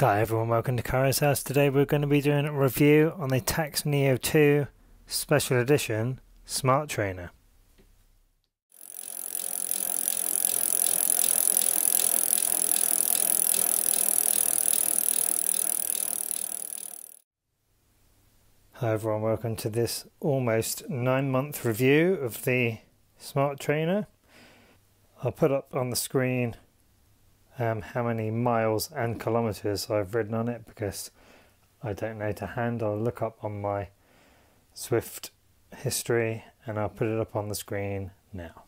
Hi everyone, welcome to Kyro's House. Today we're going to be doing a review on the Tacx Neo 2 Special Edition Smart Trainer. Hi everyone, welcome to this almost nine month review of the Smart Trainer. I'll put up on the screen um, how many miles and kilometers I've ridden on it because I don't know to hand. I'll look up on my Zwift history and I'll put it up on the screen now.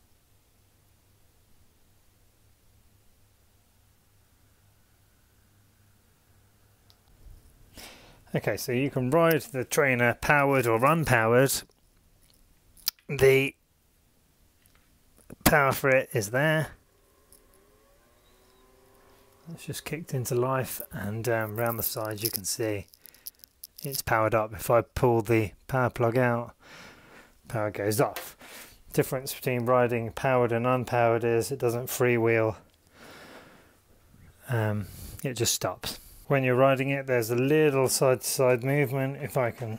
Okay, so you can ride the trainer powered or unpowered. The power for it is there it's just kicked into life and um, around the sides you can see it's powered up. If I pull the power plug out, power goes off. Difference between riding powered and unpowered is it doesn't freewheel. Um, it just stops. When you're riding it, there's a little side to side movement. If I can,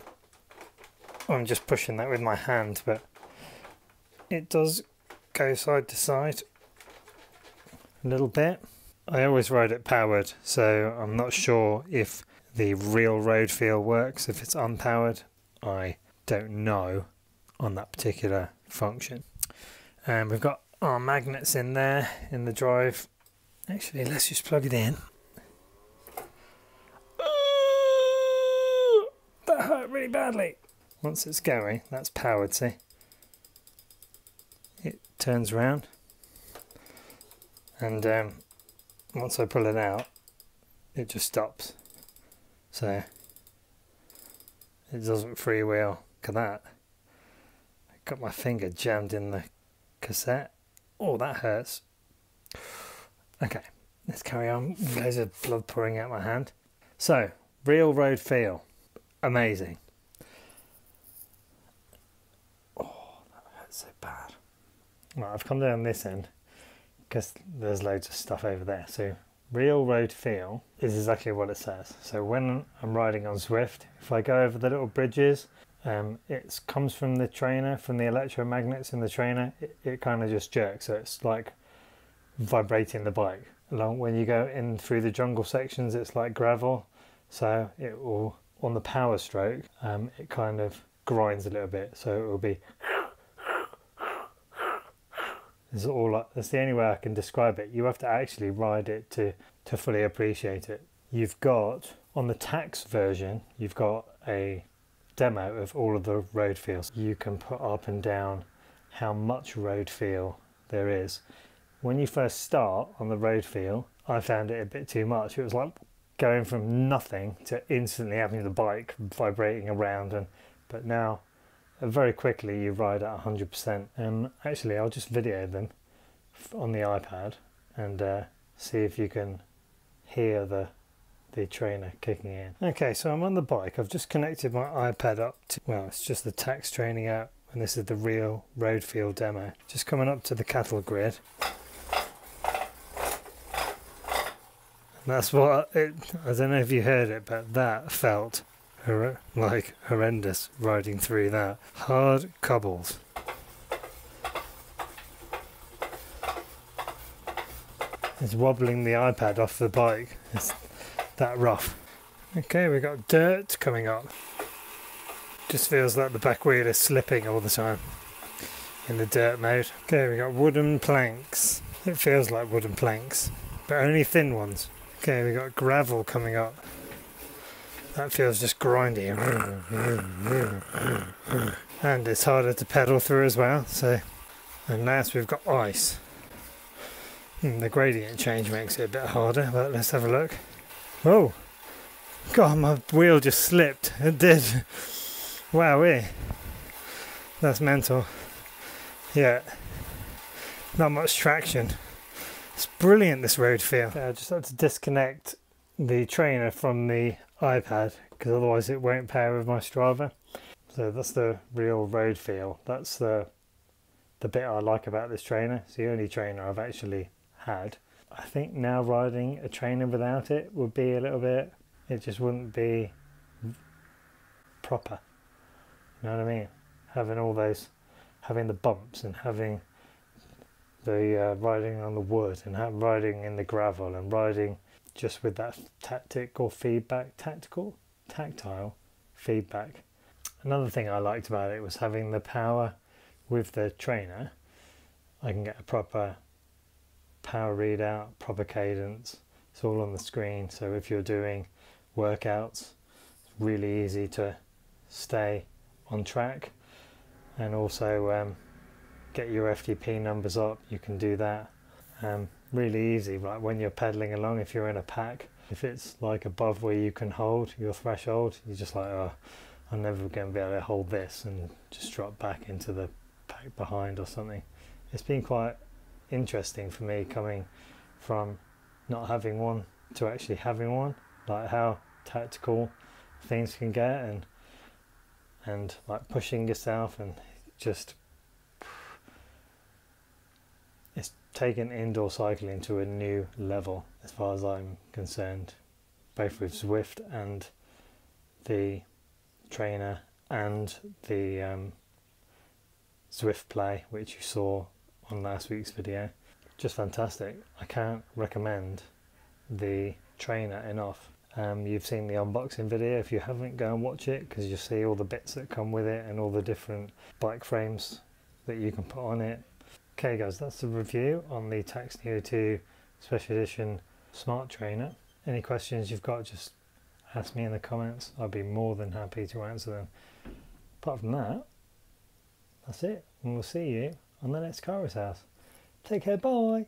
I'm just pushing that with my hand, but it does go side to side a little bit. I always ride it powered, so I'm not sure if the real road feel works if it's unpowered. I don't know on that particular function. And um, we've got our magnets in there in the drive. Actually, let's just plug it in. that hurt really badly. Once it's going, that's powered, see? It turns around. And um, once I pull it out, it just stops. So it doesn't freewheel. Look at that. I got my finger jammed in the cassette. Oh, that hurts. Okay, let's carry on. There's a blood pouring out my hand. So, real road feel. Amazing. Oh, that hurts so bad. Right, I've come down this end because there's loads of stuff over there. So real road feel is exactly what it says. So when I'm riding on Zwift, if I go over the little bridges, um, it comes from the trainer, from the electromagnets in the trainer, it, it kind of just jerks. So it's like vibrating the bike. Along when you go in through the jungle sections, it's like gravel. So it will, on the power stroke, um, it kind of grinds a little bit. So it will be is all. That's the only way I can describe it. You have to actually ride it to to fully appreciate it. You've got on the Tacx version, you've got a demo of all of the road feels. You can put up and down how much road feel there is. When you first start on the road feel, I found it a bit too much. It was like going from nothing to instantly having the bike vibrating around and but now very quickly you ride at 100%. Um, actually, I'll just video them on the iPad and uh, see if you can hear the the trainer kicking in. Okay, so I'm on the bike. I've just connected my iPad up to, well, it's just the Tacx training app and this is the real road feel demo. Just coming up to the cattle grid. And that's what, it, I don't know if you heard it, but that felt hor- like horrendous riding through that. Hard cobbles. It's wobbling the iPad off the bike. It's that rough. Okay, we got dirt coming up. Just feels like the back wheel is slipping all the time in the dirt mode. Okay, we got wooden planks. It feels like wooden planks, but only thin ones. Okay, we got gravel coming up. That feels just grindy. And it's harder to pedal through as well. So, and last we've got ice. Hmm, the gradient change makes it a bit harder, but let's have a look. Oh, God, my wheel just slipped. It did. Wowee. That's mental. Yeah. Not much traction. It's brilliant, this road feel. I just had to disconnect the trainer from the iPad because otherwise it won't pair with my Strava. So that's the real road feel. That's the the bit I like about this trainer. It's the only trainer I've actually had. I think now riding a trainer without it would be a little bit, it just wouldn't be proper. You know what I mean? Having all those, having the bumps and having the uh, riding on the wood and riding in the gravel and riding just with that tactical feedback, tactical, tactile feedback. Another thing I liked about it was having the power with the trainer. I can get a proper power readout, proper cadence. It's all on the screen. So if you're doing workouts, it's really easy to stay on track and also um, get your FTP numbers up. You can do that um, really easy. Like when you're pedaling along, if you're in a pack, if it's like above where you can hold your threshold, you're just like, oh, I'm never going to be able to hold this and just drop back into the pack behind or something. It's been quite interesting for me coming from not having one to actually having one, like how tactical things can get and and like pushing yourself and just it's taken indoor cycling to a new level as far as I'm concerned, both with Zwift and the trainer and the um, Zwift Play, which you saw on last week's video. Just fantastic. I can't recommend the trainer enough. Um, you've seen the unboxing video. If you haven't, go and watch it because you'll see all the bits that come with it and all the different bike frames that you can put on it. Okay, guys, that's the review on the Tacx Neo 2 Special Edition Smart Trainer. Any questions you've got, just ask me in the comments. I'd be more than happy to answer them. Apart from that, that's it. And we'll see you on the next Kyro's house. Take care, bye.